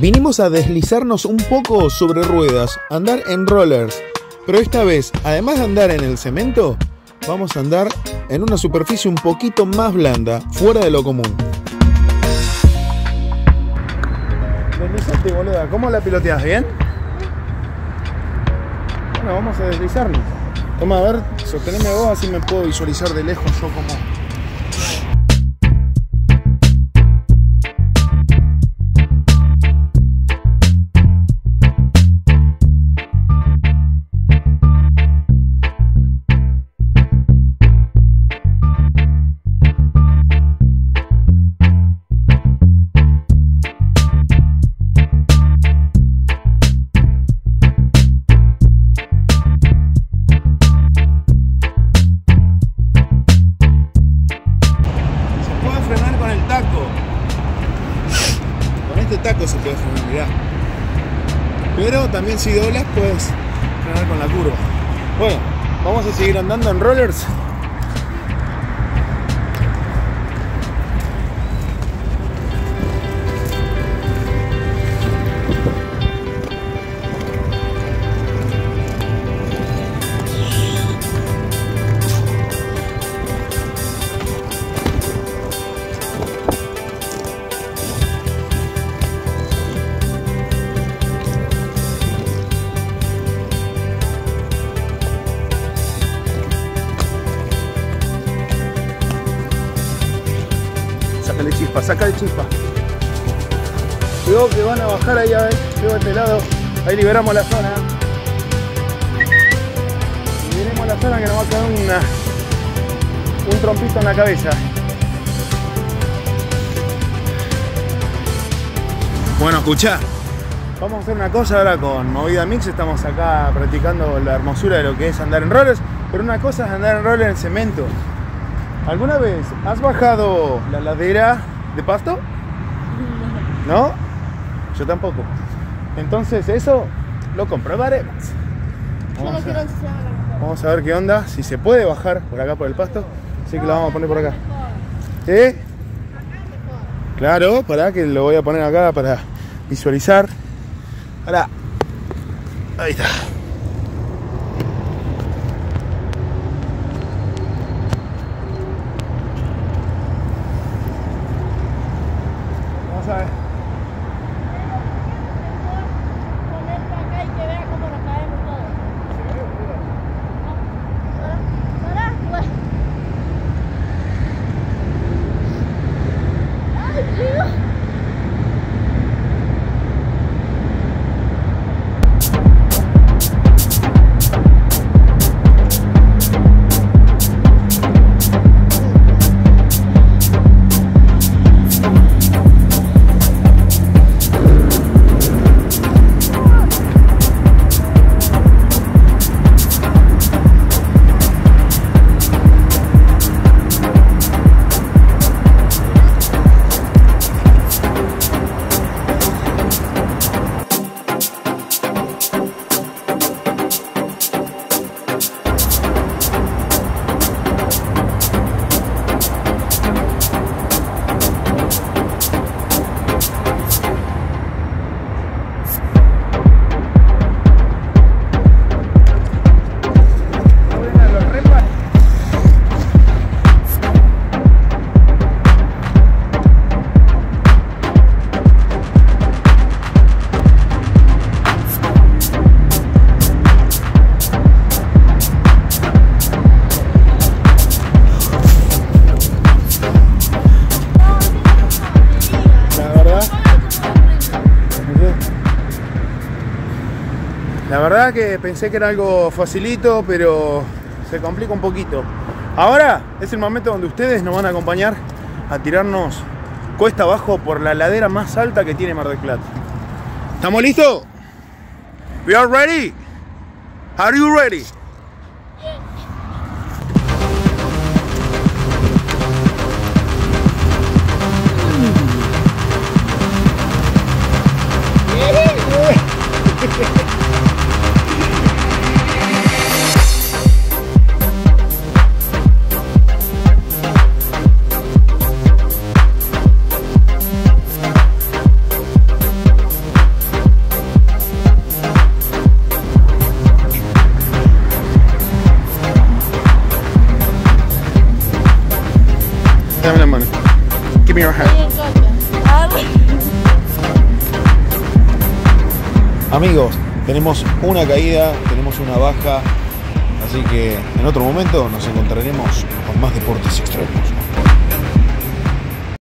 Vinimos a deslizarnos un poco sobre ruedas, andar en rollers, pero esta vez, además de andar en el cemento, vamos a andar en una superficie un poquito más blanda, fuera de lo común. Deslizate, boluda. ¿Cómo la piloteas? ¿Bien? Bueno, vamos a deslizarnos. Toma, a ver, sosteneme vos, así me puedo visualizar de lejos yo como... Pero también si doblas puedes frenar con la curva. Bueno, vamos a seguir andando en rollers. Sácale chispa, sácale chispa. Cuidado que van a bajar ahí, a ver, llevo este lado. Ahí liberamos la zona. Liberemos la zona que nos va a caer una, un trompito en la cabeza. Bueno, escuchá. Vamos a hacer una cosa ahora con Movida Mix. Estamos acá practicando la hermosura de lo que es andar en rollers. Pero una cosa es andar en rollers en cemento. ¿Alguna vez has bajado la ladera de pasto? ¿No? Yo tampoco. Entonces eso lo comprobaremos. No Vamos a, enseñar vamos a ver qué onda, si se puede bajar por acá por el pasto. Así que lo vamos a poner por acá. ¿Eh? Claro, para que lo voy a poner acá para visualizar. Ahora. Ahí está. Vamos La verdad que pensé que era algo facilito, pero se complica un poquito. Ahora es el momento donde ustedes nos van a acompañar a tirarnos cuesta abajo por la ladera más alta que tiene Mar del Plata. ¿Estamos listos? We are ready. Are you ready? Amigos, tenemos una caída, tenemos una baja, así que en otro momento nos encontraremos con más deportes extremos.